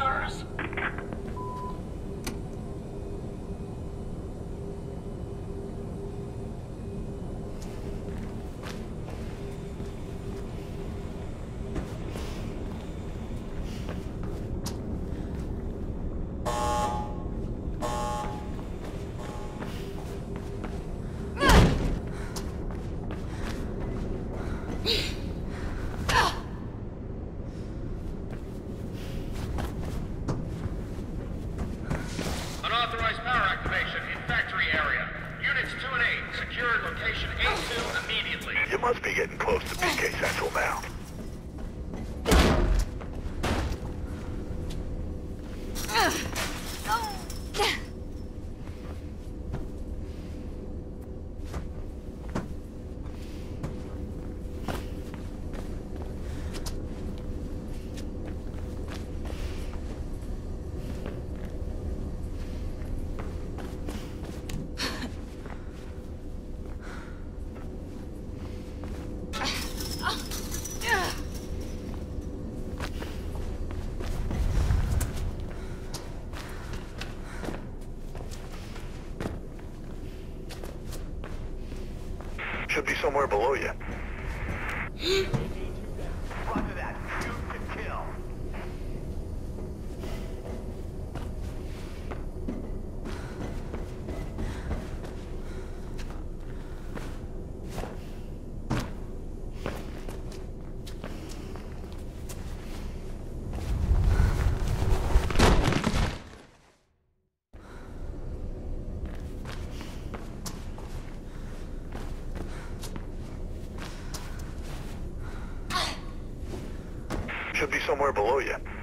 officers! Yeah. should be somewhere below you. somewhere below you.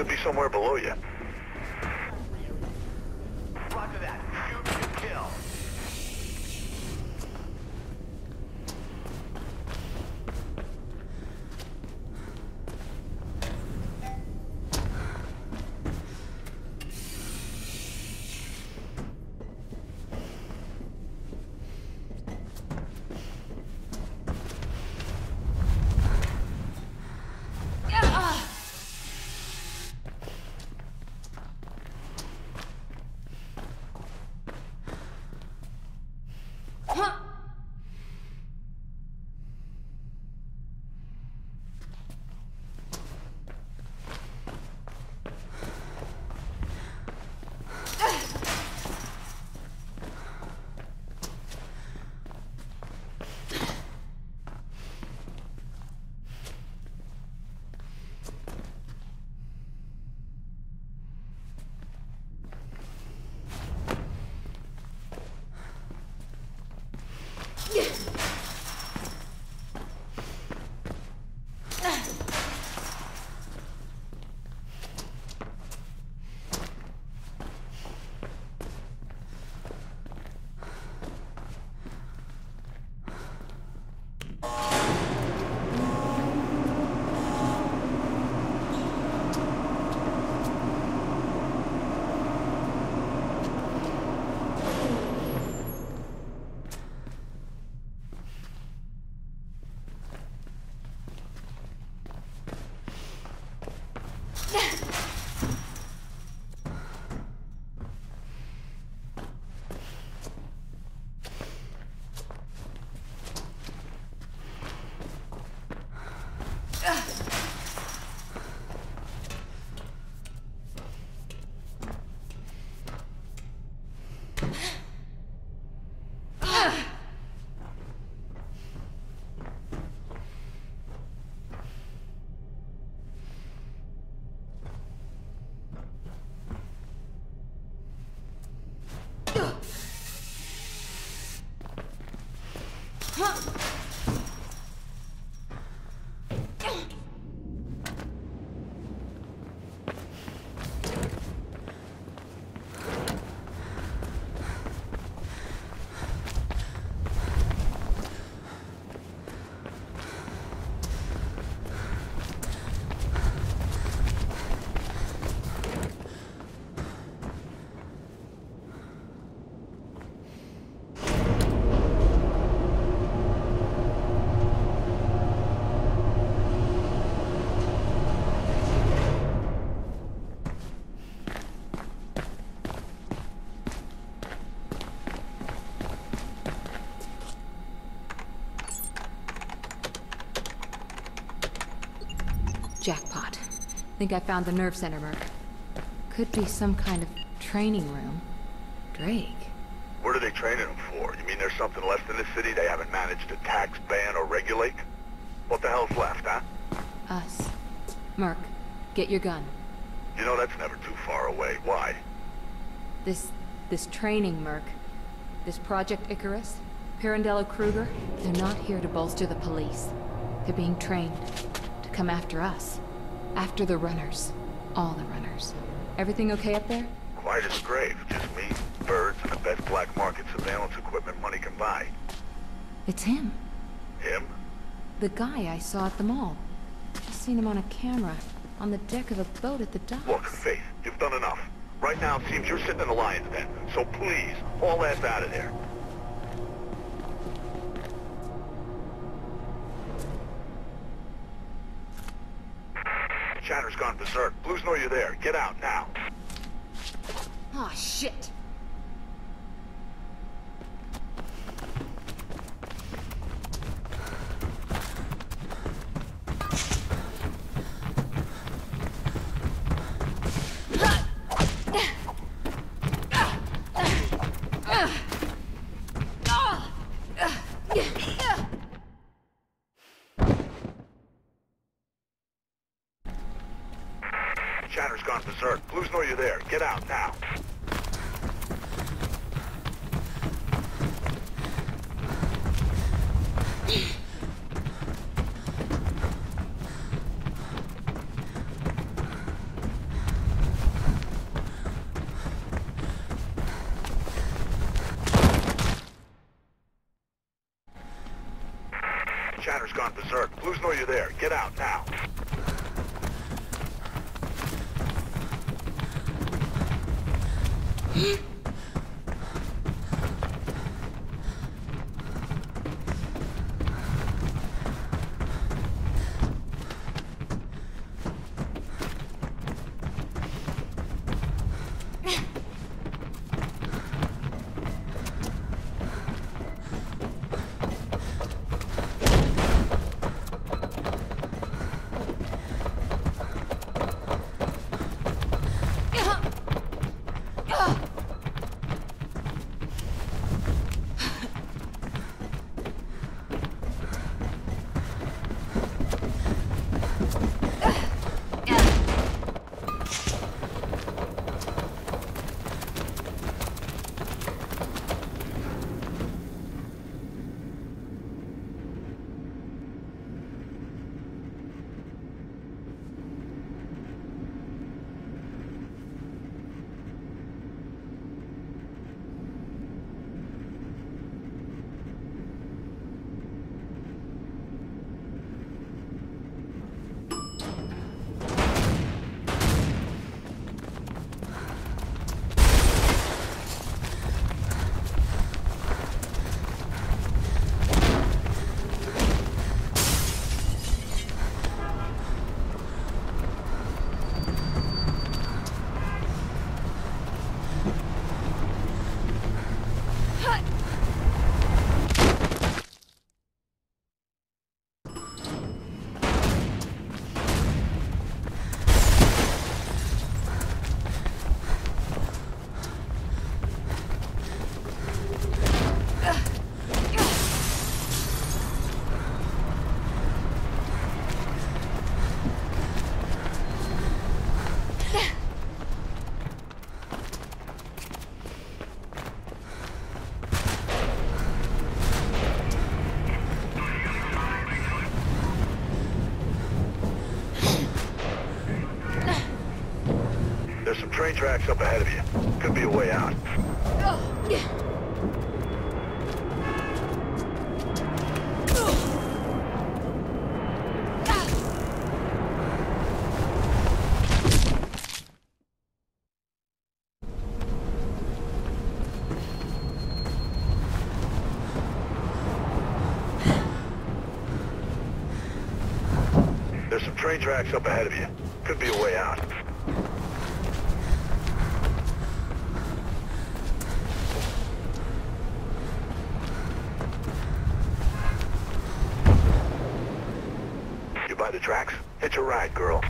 should be somewhere below you. 他 Think I found the nerve center, Merc. Could be some kind of training room. Drake. What are they training them for? You mean there's something left in this city they haven't managed to tax, ban, or regulate? What the hell's left, huh? Us. Merc, get your gun. You know that's never too far away. Why? This... this training, Merc. This Project Icarus, Pirandello Kruger, they're not here to bolster the police. They're being trained to come after us. After the runners. All the runners. Everything okay up there? Quiet as a grave. Just me, birds, and the best black market surveillance equipment money can buy. It's him. Him? The guy I saw at the mall. Just seen him on a camera, on the deck of a boat at the docks. Look, Faith, you've done enough. Right now it seems you're sitting in a lion's den. So please, haul ass out of there. Chatter's gone berserk. Blues know you're there. Get out now. Aw, shit! Chatter's gone berserk. Blues know you're there. Get out now. Chatter's gone berserk. Blues know you're there. Get out now. Mm-hmm. train tracks up ahead of you. Could be a way out. There's some train tracks up ahead of you. Could be a way out. You buy the tracks? Hitch a ride, girl.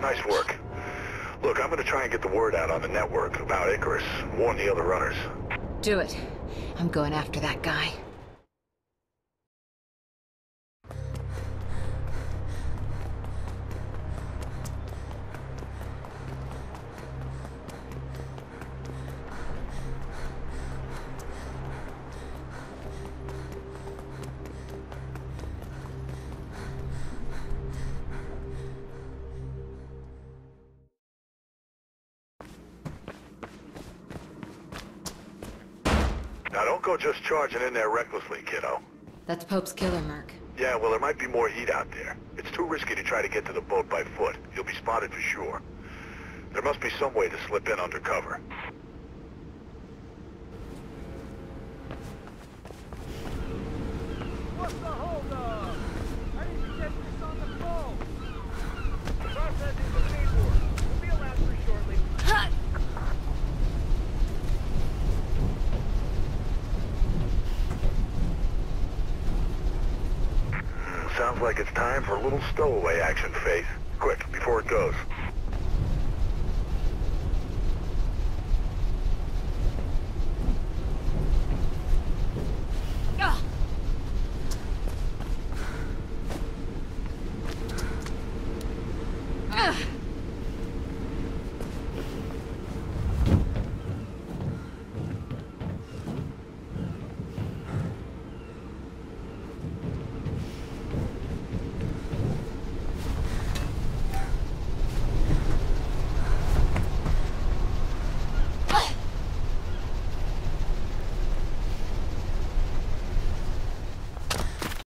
Nice work. Look, I'm gonna try and get the word out on the network about Icarus. Warn the other runners. Do it. I'm going after that guy. Now don't go just charging in there recklessly, kiddo. That's Pope's killer, Merc. Yeah, well, there might be more heat out there. It's too risky to try to get to the boat by foot. You'll be spotted for sure. There must be some way to slip in undercover. What's the holdup? I need to get this on the phone. Processing the paperwork. We'll be allowed through shortly. Hmm, Like it's time for a little stowaway action, Faith. Quick, before it goes. Ugh.